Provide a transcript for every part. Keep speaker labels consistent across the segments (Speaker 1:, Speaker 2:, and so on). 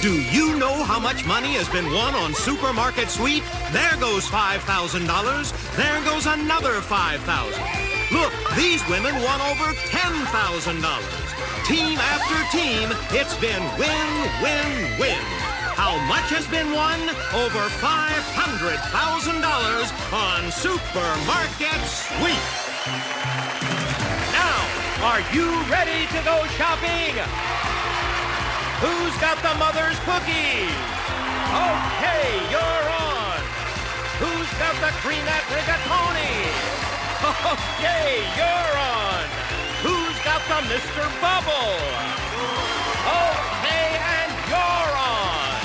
Speaker 1: Do you know how much money has been won on Supermarket Sweep? There goes $5,000. There goes another 5000 Look, these women won over $10,000. Team after team, it's been win, win, win. How much has been won? Over $500,000 on Supermarket Sweep. Now, are you ready to go shopping? Who's got the mother's cookies? Okay, you're on. Who's got the creamette rigatoni? Okay, you're on. Who's got the Mr. Bubble? Okay, and you're on.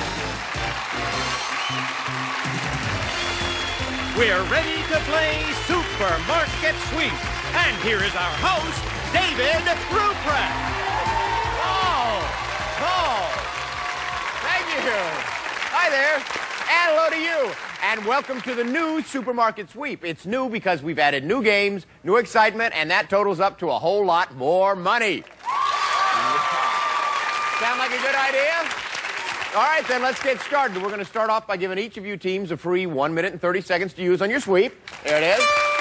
Speaker 1: We're ready to play Supermarket Sweep. And here is our host, David Ruprecht.
Speaker 2: Paul. Thank you. Hi there. And hello to you. And welcome to the new Supermarket Sweep. It's new because we've added new games, new excitement, and that totals up to a whole lot more money. Sound like a good idea? All right, then let's get started. We're going to start off by giving each of you teams a free 1 minute and 30 seconds to use on your sweep. There it is.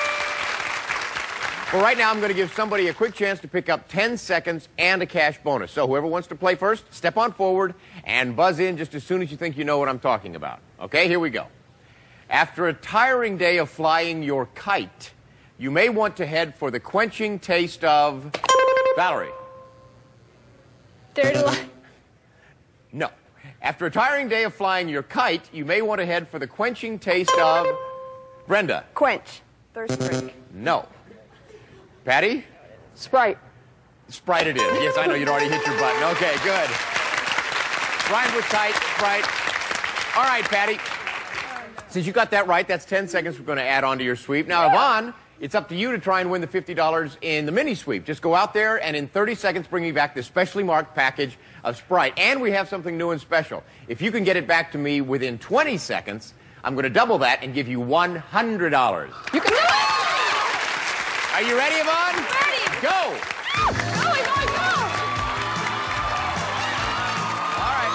Speaker 2: Well, right now, I'm going to give somebody a quick chance to pick up 10 seconds and a cash bonus. So whoever wants to play first, step on forward and buzz in just as soon as you think you know what I'm talking about. Okay, here we go. After a tiring day of flying your kite, you may want to head for the quenching taste of... Valerie.
Speaker 3: Third line.
Speaker 2: No. After a tiring day of flying your kite, you may want to head for the quenching taste of... Brenda.
Speaker 3: Quench. Thirst drink.
Speaker 2: No. Patty?
Speaker 3: Sprite.
Speaker 2: Sprite it is. Yes, I know you'd already hit your button. Okay, good. Rhymed with tight, Sprite. All right, Patty. Since you got that right, that's 10 seconds we're going to add on to your sweep. Now, Evonn, it's up to you to try and win the $50 in the mini sweep. Just go out there and in 30 seconds bring me back this specially marked package of Sprite. And we have something new and special. If you can get it back to me within 20 seconds, I'm going to double that and give you $100.
Speaker 3: You can do it!
Speaker 2: Are you ready, Evonn?
Speaker 3: Ready.
Speaker 2: Go!
Speaker 3: Go, go, go!
Speaker 2: All right.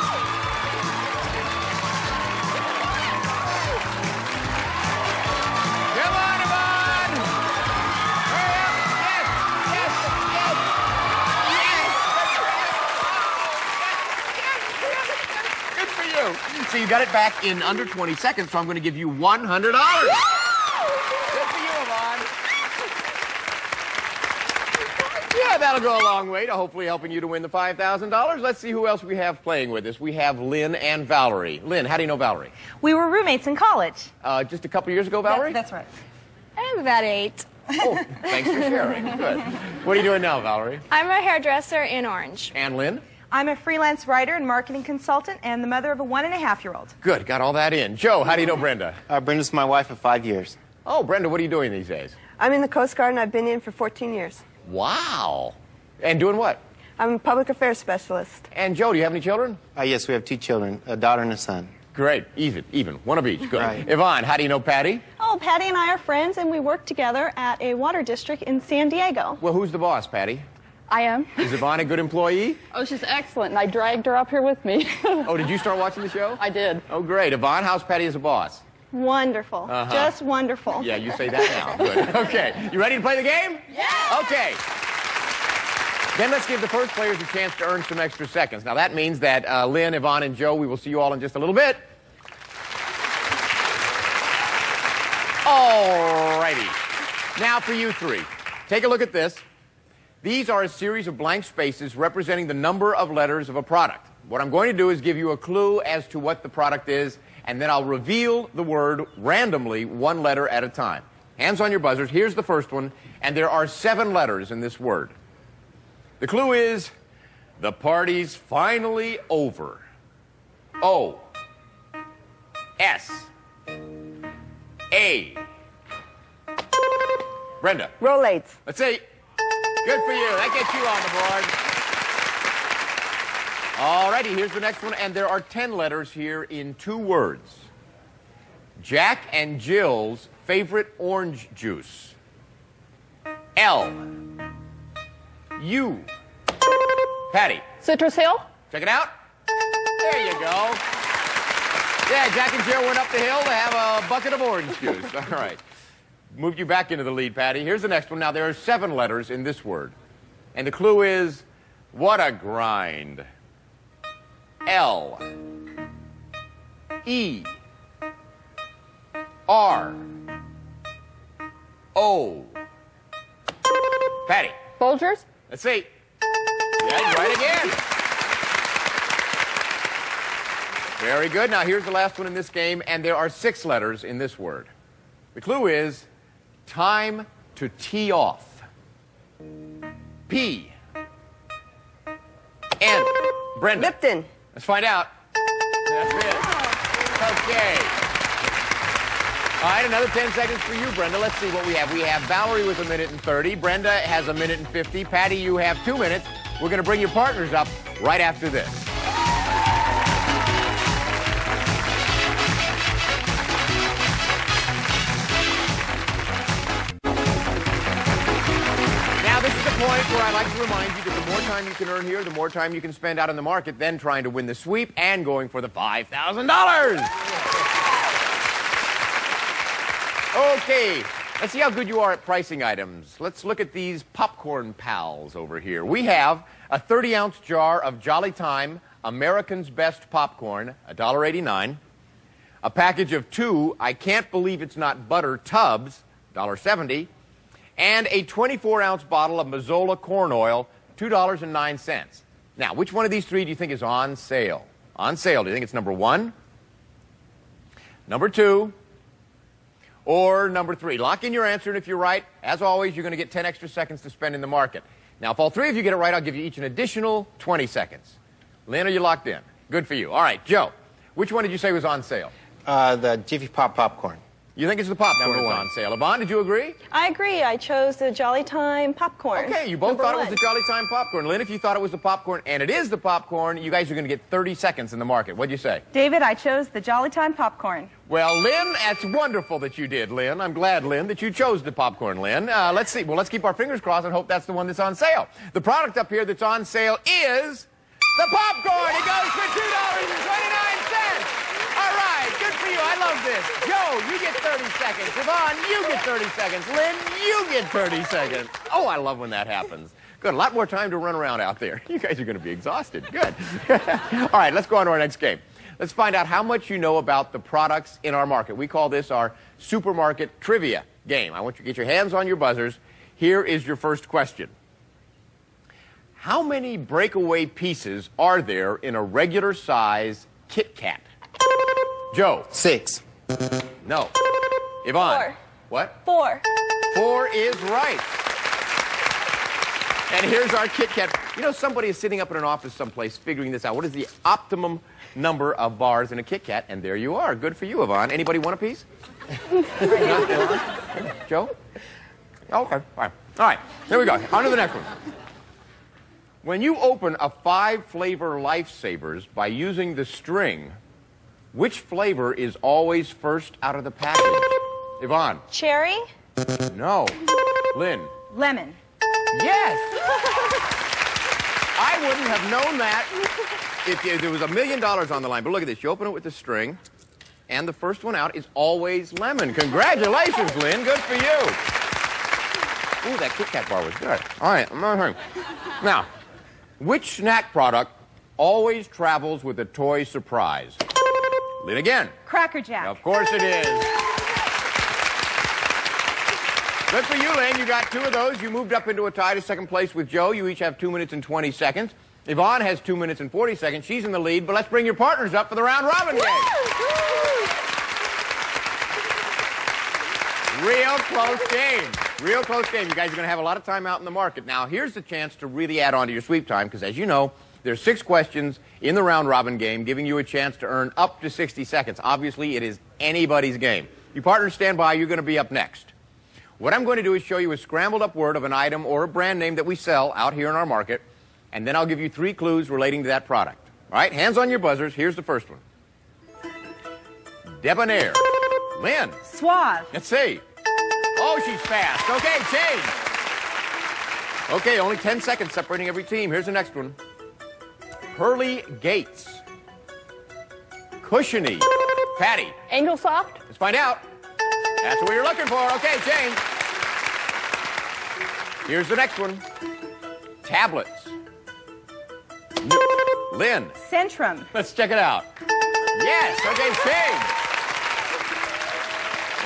Speaker 2: Come on, Evonn! Hurry up! Yes! Yes! Yes! Yes! Good for you. So you got it back in under 20 seconds, so I'm going to give you $100. Good for you, Evonn. Yeah, that'll go a long way to hopefully helping you to win the $5,000. Let's see who else we have playing with us. We have Lynn and Valerie. Lynn, how do you know Valerie?
Speaker 4: We were roommates in college.
Speaker 2: Uh, just a couple years ago, Valerie?
Speaker 4: That's right.
Speaker 3: I'm about eight.
Speaker 2: Oh, thanks for sharing. Good. What are you doing now, Valerie?
Speaker 3: I'm a hairdresser in Orange.
Speaker 2: And Lynn?
Speaker 4: I'm a freelance writer and marketing consultant and the mother of a one and a half year old.
Speaker 2: Good, got all that in. Joe, how do you know Brenda?
Speaker 5: Uh, Brenda's my wife of five years.
Speaker 2: Oh, Brenda, what are you doing these days?
Speaker 6: I'm in the Coast Guard and I've been in for 14 years.
Speaker 2: Wow. And doing what?
Speaker 6: I'm a public affairs specialist.
Speaker 2: And Joe, do you have any children?
Speaker 5: Uh, yes, we have two children, a daughter and a son.
Speaker 2: Great, even, even. One of each. Good.
Speaker 5: Right.
Speaker 2: Evonn, how do you know Patty?
Speaker 7: Oh, Patty and I are friends, and we work together at a water district in San Diego.
Speaker 2: Well, who's the boss, Patty?
Speaker 7: I am.
Speaker 2: Is Evonn a good employee?
Speaker 7: Oh, she's excellent, and I dragged her up here with me.
Speaker 2: Oh, did you start watching the show?
Speaker 7: I did.
Speaker 2: Oh, great. Evonn, how's Patty as a boss?
Speaker 7: Wonderful.
Speaker 2: Uh-huh.
Speaker 7: Just wonderful.
Speaker 2: Yeah, you say that now. Good. Okay. You ready to play the game? Yeah. Okay. Then let's give the first players a chance to earn some extra seconds. Now that means that uh, Lynn, Evonn, and Joe, we will see you all in just a little bit. Alrighty. Now for you three. Take a look at this. These are a series of blank spaces representing the number of letters of a product. What I'm going to do is give you a clue as to what the product is, and then I'll reveal the word randomly, one letter at a time. Hands on your buzzers. Here's the first one, and there are seven letters in this word. The clue is the party's finally over. O S A. Brenda,
Speaker 6: Rolaids.
Speaker 2: let's see. Good for you. That gets you on the board. Alrighty, here's the next one, and there are 10 letters here in two words. Jack and Jill's favorite orange juice. L. U. Patty,
Speaker 7: Citrus Hill?
Speaker 2: check it out. There you go. Yeah, Jack and Jill went up the hill to have a bucket of orange juice. All right. Moved you back into the lead, Patty. Here's the next one. Now, there are seven letters in this word. And the clue is what a grind. L. E. R. O. Patty.
Speaker 3: Folgers?
Speaker 2: Let's see. Yeah, right again. Very good. Now here's the last one in this game, and there are six letters in this word. The clue is time to tee off. P. N. Brenda.
Speaker 6: Lipton.
Speaker 2: Let's find out. That's it. Okay. All right, another 10 seconds for you, Brenda. Let's see what we have. We have Valerie with a minute and 30. Brenda has a minute and 50. Patty, you have two minutes. We're going to bring your partners up right after this. Where I like to remind you that the more time you can earn here, the more time you can spend out in the market, then trying to win the sweep and going for the $5,000. Okay, let's see how good you are at pricing items. Let's look at these popcorn pals over here. We have a 30 ounce jar of Jolly Time American's Best Popcorn, $1.89. A package of two, I can't believe it's not butter tubs, $1.70. And a 24 ounce bottle of Mazola corn oil, $2.09. Now, which one of these three do you think is on sale? On sale. Do you think it's number one, number two, or number three? Lock in your answer, and if you're right, as always, you're going to get 10 extra seconds to spend in the market. Now, if all three of you get it right, I'll give you each an additional 20 seconds. Lynn, are you locked in? Good for you. All right, Joe, which one did you say was on sale?
Speaker 5: Uh, the Jiffy Pop popcorn.
Speaker 2: You think it's the popcorn
Speaker 5: Number
Speaker 2: that's
Speaker 5: one.
Speaker 2: on sale. Evonn, did you agree?
Speaker 7: I agree. I chose the Jolly Time popcorn.
Speaker 2: Okay, you both
Speaker 7: Number
Speaker 2: thought it was the Jolly Time popcorn. Lynn, if you thought it was the popcorn, and it is the popcorn, you guys are going to get 30 seconds in the market. What'd you say?
Speaker 4: David, I chose the Jolly Time popcorn.
Speaker 2: Well, Lynn, that's wonderful that you did, Lynn. I'm glad, Lynn, that you chose the popcorn, Lynn. Uh, let's see. Well, let's keep our fingers crossed and hope that's the one that's on sale. The product up here that's on sale is the popcorn. It goes for $2.29. All right, good for you. I love this. Joe, you get 30 seconds. Evonn, you get 30 seconds. Lynn, you get 30 seconds. Oh, I love when that happens. Good. A lot more time to run around out there. You guys are going to be exhausted. Good. All right, let's go on to our next game. Let's find out how much you know about the products in our market. We call this our supermarket trivia game. I want you to get your hands on your buzzers. Here is your first question. How many breakaway pieces are there in a regular size Kit Kat? Joe.
Speaker 5: Six.
Speaker 2: No. Evonn.
Speaker 7: Four.
Speaker 2: What?
Speaker 7: Four.
Speaker 2: Four is right. And here's our Kit Kat. You know, somebody is sitting up in an office someplace figuring this out. What is the optimum number of bars in a Kit Kat? And there you are. Good for you, Evonn. Anybody want a piece? Not Evonn? Joe? Okay, all right. All right, here we go. On to the next one. When you open a five flavor Lifesavers by using the string, which flavor is always first out of the package? Evonn?
Speaker 7: Cherry?
Speaker 2: No. Lynn?
Speaker 4: Lemon.
Speaker 2: Yes! I wouldn't have known that if, if there was a million dollars on the line. But look at this. You open it with the string, and the first one out is always lemon. Congratulations, Lynn. Good for you. Ooh, that Kit Kat bar was good. All right, I'm not hurrying. Now, which snack product always travels with a toy surprise? Lynn again.
Speaker 4: Cracker Jack.
Speaker 2: Of course it is. Good for you, Lynn. You got two of those. You moved up into a tie to second place with Joe. You each have two minutes and 20 seconds. Evonn has two minutes and 40 seconds. She's in the lead, but let's bring your partners up for the round robin game. Real close game. Real close game. You guys are going to have a lot of time out in the market. Now, here's the chance to really add on to your sweep time because, as you know, there's six questions in the round robin game, giving you a chance to earn up to 60 seconds. Obviously, it is anybody's game. You partners stand by. You're going to be up next. What I'm going to do is show you a scrambled up word of an item or a brand name that we sell out here in our market, and then I'll give you three clues relating to that product. All right, hands on your buzzers. Here's the first one Debonair. Lynn,
Speaker 4: Suave.
Speaker 2: let's see. Oh, she's fast. Okay, change. Okay, only 10 seconds separating every team. Here's the next one Hurley Gates. Cushiony. Patty.
Speaker 3: Angel Soft.
Speaker 2: Let's find out. That's what you're looking for. Okay, Jane. Here's the next one. Tablets. N- Lynn.
Speaker 4: Centrum.
Speaker 2: Let's check it out. Yes. Okay, Jane.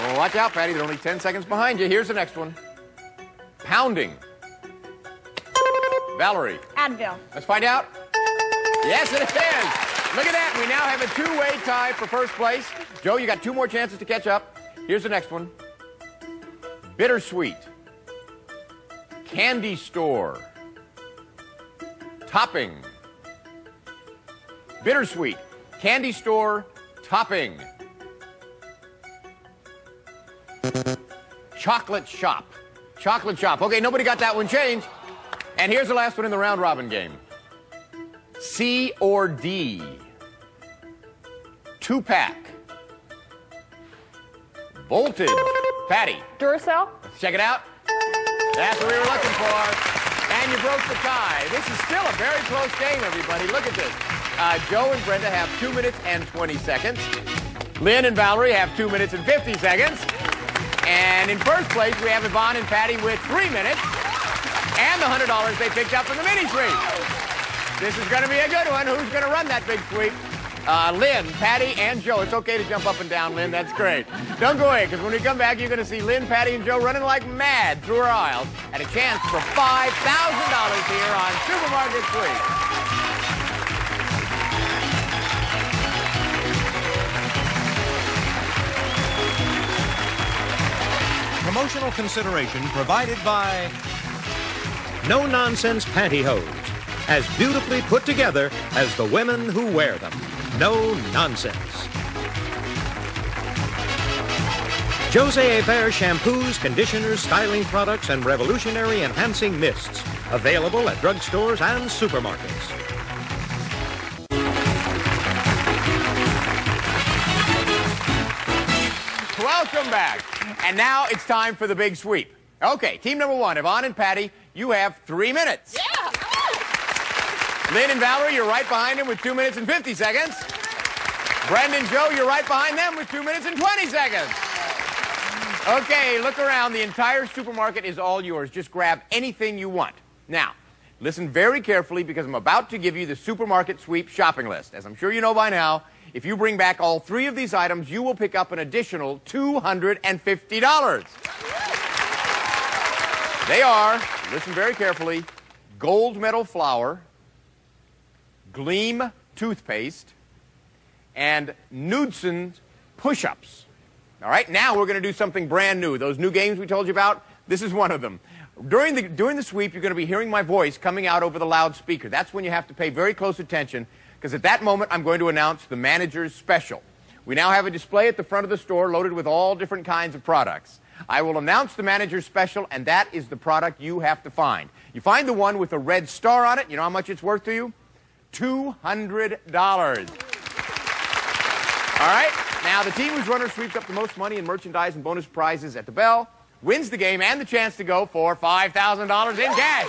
Speaker 2: Well, watch out, Patty. They're only 10 seconds behind you. Here's the next one. Pounding. Valerie.
Speaker 3: Advil.
Speaker 2: Let's find out. Yes, it is. Look at that. We now have a two-way tie for first place. Joe, you got two more chances to catch up. Here's the next one. Bittersweet. Candy store. Topping. Bittersweet. Candy store. Topping. Chocolate shop. Chocolate shop. Okay, nobody got that one changed. And here's the last one in the round robin game. C or D. Two pack. Voltage. Patty.
Speaker 3: Duracell.
Speaker 2: Let's check it out. That's what we were looking for. And you broke the tie. This is still a very close game, everybody. Look at this. Uh, Joe and Brenda have 2 minutes and 20 seconds. Lynn and Valerie have 2 minutes and 50 seconds. And in first place, we have Evonn and Patty with 3 minutes and the $100 they picked up from the mini sweep. This is going to be a good one. Who's going to run that big sweep? Uh, Lynn, Patty, and Joe. It's okay to jump up and down, Lynn. That's great. Don't go away, because when we come back, you're going to see Lynn, Patty, and Joe running like mad through our aisles and a chance for $5,000 here on Supermarket Sweep.
Speaker 1: Promotional consideration provided by No Nonsense Pantyhose, as beautifully put together as the women who wear them. No nonsense. Jose Eber shampoos, conditioners, styling products, and revolutionary enhancing mists. Available at drugstores and supermarkets.
Speaker 2: Welcome back. And now it's time for the big sweep. Okay, team number one, Evonn and Patty, you have three minutes.
Speaker 3: Yeah.
Speaker 2: Lynn and Valerie, you're right behind them with two minutes and 50 seconds. Brendan, Joe, you're right behind them with two minutes and 20 seconds. Okay, look around. The entire supermarket is all yours. Just grab anything you want. Now, listen very carefully because I'm about to give you the supermarket sweep shopping list. As I'm sure you know by now, if you bring back all three of these items, you will pick up an additional $250. They are, listen very carefully, gold medal flour, Gleam toothpaste, and Knudsen's push-ups. All right, now we're going to do something brand new. Those new games we told you about, this is one of them. During the, during the sweep, you're going to be hearing my voice coming out over the loudspeaker. That's when you have to pay very close attention, because at that moment, I'm going to announce the manager's special. We now have a display at the front of the store loaded with all different kinds of products. I will announce the manager's special, and that is the product you have to find. You find the one with a red star on it. You know how much it's worth to you? $200. All right, now the team whose runner sweeps up the most money in merchandise and bonus prizes at the bell wins the game and the chance to go for $5,000 in cash.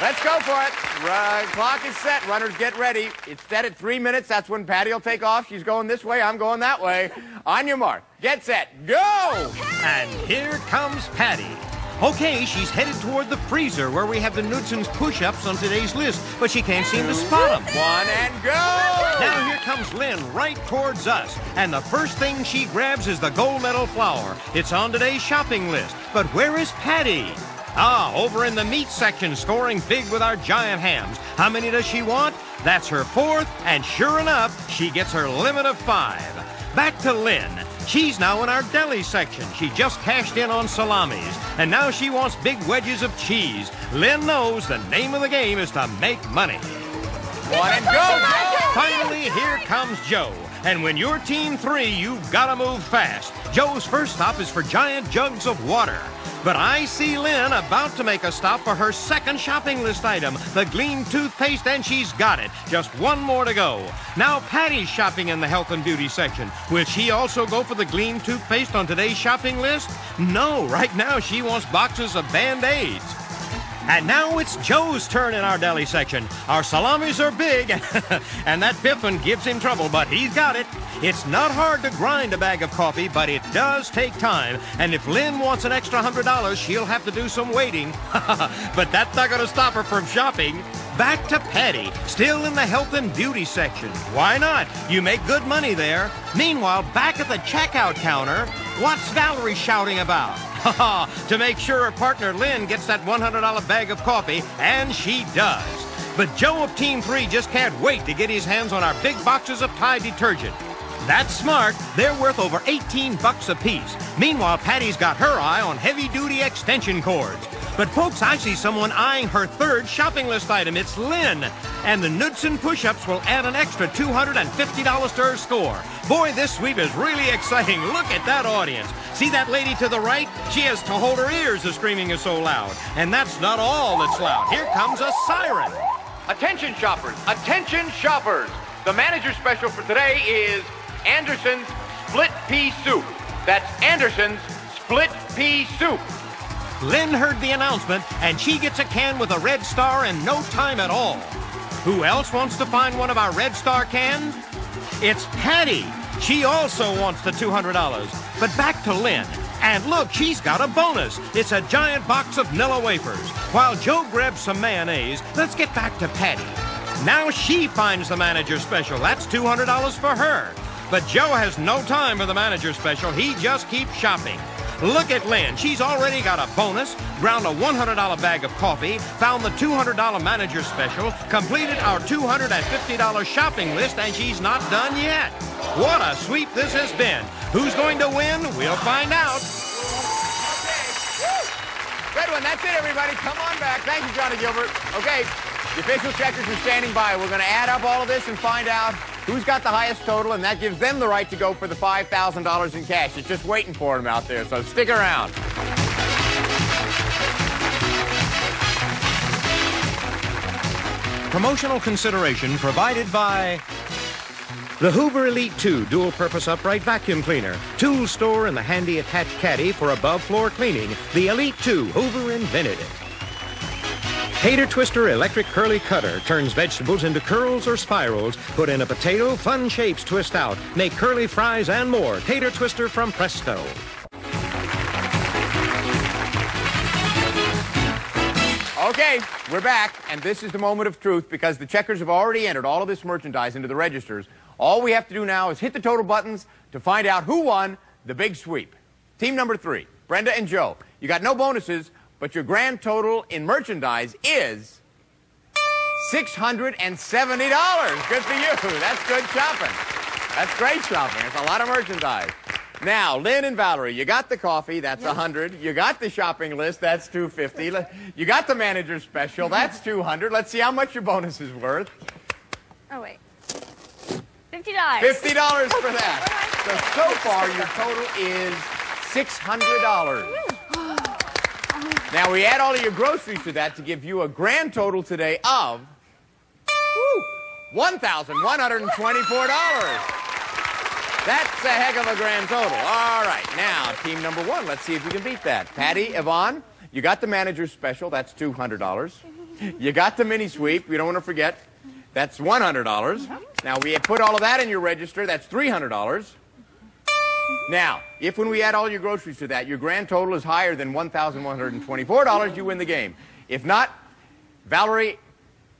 Speaker 2: Let's go for it. Run, clock is set. Runners, get ready. It's set at three minutes. That's when Patty will take off. She's going this way. I'm going that way. On your mark. Get set. Go!
Speaker 1: And here comes Patty. Okay, she's headed toward the freezer where we have the Knudsen's push-ups on today's list, but she can't seem to spot them.
Speaker 2: One and go!
Speaker 1: Now here comes Lynn right towards us, and the first thing she grabs is the gold medal flour. It's on today's shopping list. But where is Patty? Ah, over in the meat section, scoring big with our giant hams. How many does she want? That's her fourth, and sure enough, she gets her limit of five. Back to Lynn. She's now in our deli section. She just cashed in on salamis, and now she wants big wedges of cheese. Lynn knows the name of the game is to make money.
Speaker 2: One and go!
Speaker 1: Finally, here comes Joe. And when you're team three, you've got to move fast. Joe's first stop is for giant jugs of water. But I see Lynn about to make a stop for her second shopping list item, the Gleam toothpaste, and she's got it. Just one more to go. Now Patty's shopping in the health and beauty section. Will she also go for the Gleam toothpaste on today's shopping list? No, right now she wants boxes of Band-Aids. And now it's Joe's turn in our deli section. Our salamis are big, and that one gives him trouble, but he's got it. It's not hard to grind a bag of coffee, but it does take time. And if Lynn wants an extra hundred dollars, she'll have to do some waiting. but that's not going to stop her from shopping. Back to Patty, still in the health and beauty section. Why not? You make good money there. Meanwhile, back at the checkout counter, what's Valerie shouting about? to make sure her partner Lynn gets that $100 bag of coffee, and she does. But Joe of Team 3 just can't wait to get his hands on our big boxes of Tide detergent. That's smart. They're worth over 18 bucks a piece. Meanwhile, Patty's got her eye on heavy-duty extension cords. But folks, I see someone eyeing her third shopping list item. It's Lynn. And the Knudsen push-ups will add an extra $250 to her score. Boy, this sweep is really exciting. Look at that audience. See that lady to the right? She has to hold her ears, the screaming is so loud. And that's not all that's loud. Here comes a siren.
Speaker 2: Attention shoppers, attention shoppers. The manager special for today is Anderson's Split Pea Soup. That's Anderson's Split Pea Soup.
Speaker 1: Lynn heard the announcement, and she gets a can with a red star in no time at all. Who else wants to find one of our red star cans? It's Patty. She also wants the $200. But back to Lynn. And look, she's got a bonus. It's a giant box of Nilla wafers. While Joe grabs some mayonnaise, let's get back to Patty. Now she finds the manager special. That's $200 for her. But Joe has no time for the manager special. He just keeps shopping. Look at Lynn. She's already got a bonus, ground a $100 bag of coffee, found the $200 manager special, completed our $250 shopping list, and she's not done yet. What a sweep this has been. Who's going to win? We'll find out. Okay.
Speaker 2: Good one. That's it, everybody. Come on back. Thank you, Johnny Gilbert. Okay, the official checkers are standing by. We're going to add up all of this and find out who's got the highest total, and that gives them the right to go for the $5,000 in cash. It's just waiting for them out there, so stick around.
Speaker 1: Promotional consideration provided by the Hoover Elite 2 dual purpose upright vacuum cleaner. Tool store and the handy attached caddy for above floor cleaning. The Elite 2 Hoover invented it. Tater Twister electric curly cutter turns vegetables into curls or spirals. Put in a potato, fun shapes twist out. Make curly fries and more. Tater Twister from Presto.
Speaker 2: Okay, we're back, and this is the moment of truth because the checkers have already entered all of this merchandise into the registers. All we have to do now is hit the total buttons to find out who won the big sweep. Team number three, Brenda and Joe. You got no bonuses, but your grand total in merchandise is $670. Good for you. That's good shopping. That's great shopping. That's a lot of merchandise. Now, Lynn and Valerie, you got the coffee, that's a 100. You got the shopping list, that's 250. You got the manager's special, that's 200. Let's see how much your bonus is worth.
Speaker 3: Oh, wait. $50.
Speaker 2: $50 for that. So, so far, your total is $600. Now, we add all of your groceries to that to give you a grand total today of $1,124. That's a heck of a grand total. All right, now, team number one, let's see if we can beat that. Patty, Evonn, you got the manager's special, that's $200. You got the mini sweep, we don't want to forget, that's $100. Uh-huh. Now, we have put all of that in your register, that's $300. Now, if when we add all your groceries to that, your grand total is higher than $1,124, you win the game. If not, Valerie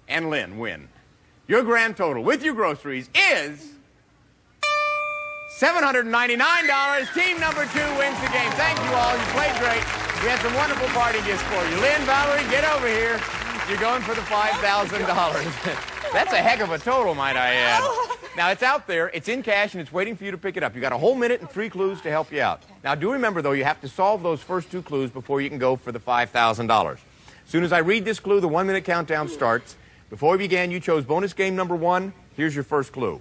Speaker 2: and Lynn win. Your grand total with your groceries is $799. Team number two wins the game. Thank you all. You played great. We had some wonderful party gifts for you. Lynn, Valerie, get over here. You're going for the $5,000. That's a heck of a total, might I add. Oh, Now, it's out there, it's in cash, and it's waiting for you to pick it up. You got a whole minute and three clues to help you out. Now, do remember, though, you have to solve those first two clues before you can go for the $5,000. As soon as I read this clue, the one-minute countdown starts. Before we began, you chose bonus game number one. Here's your first clue.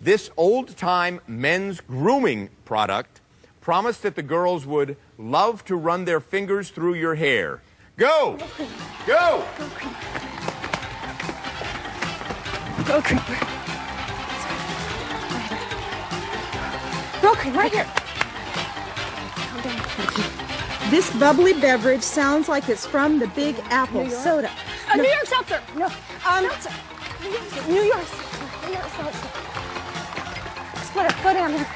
Speaker 2: This old-time men's grooming product promised that the girls would love to run their fingers through your hair. Go! Go!
Speaker 7: Go, Creeper. Go, Creeper, right here. Calm down.
Speaker 8: This bubbly beverage sounds like it's from the Big Apple soda.
Speaker 7: Uh, New York Seltzer.
Speaker 8: No, um, New York. Seltzer. New York Seltzer. Splitter, go down there.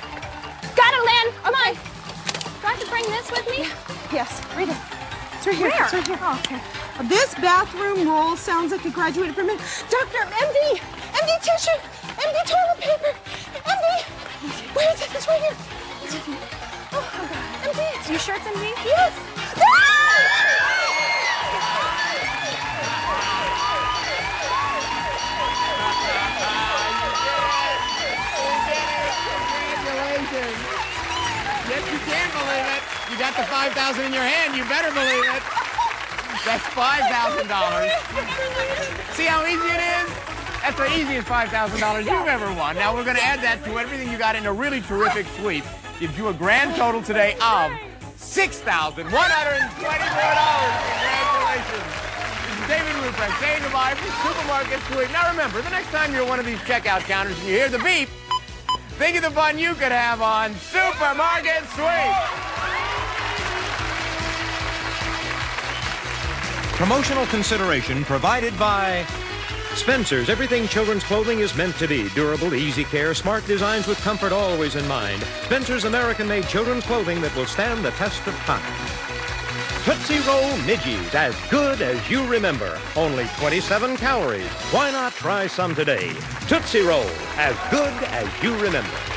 Speaker 7: Got it, Lynn. Come on. Do I have to bring this with me?
Speaker 8: Yes, read it. It's right here.
Speaker 7: Where?
Speaker 8: It's right here. Oh, okay. This bathroom roll sounds like it graduated from it. Doctor, MD, MD tissue, MD toilet paper. Where is it? It's right here. It's right here. Oh, God. MD.
Speaker 3: You sure it's MD?
Speaker 8: Yes.
Speaker 2: Yes, you can believe it. You got the 5000 in your hand. You better believe it. That's $5,000. See how easy it is? That's the easiest $5,000 you've ever won. Now, we're going to add that to everything you got in a really terrific sweep. Gives you a grand total today of $6,124. Congratulations. David Ruprecht saying goodbye from Supermarket Sweep. Now, remember, the next time you're one of these checkout counters and you hear the beep, think of the fun you could have on Supermarket Sweep.
Speaker 1: Promotional consideration provided by Spencer's. Everything children's clothing is meant to be. Durable, easy care, smart designs with comfort always in mind. Spencer's American-made children's clothing that will stand the test of time. Tootsie Roll Midgies, as good as you remember. Only 27 calories. Why not try some today? Tootsie Roll, as good as you remember.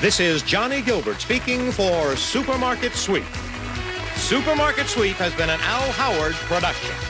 Speaker 1: This is Johnny Gilbert speaking for Supermarket Sweep. Supermarket Sweep has been an Al Howard production.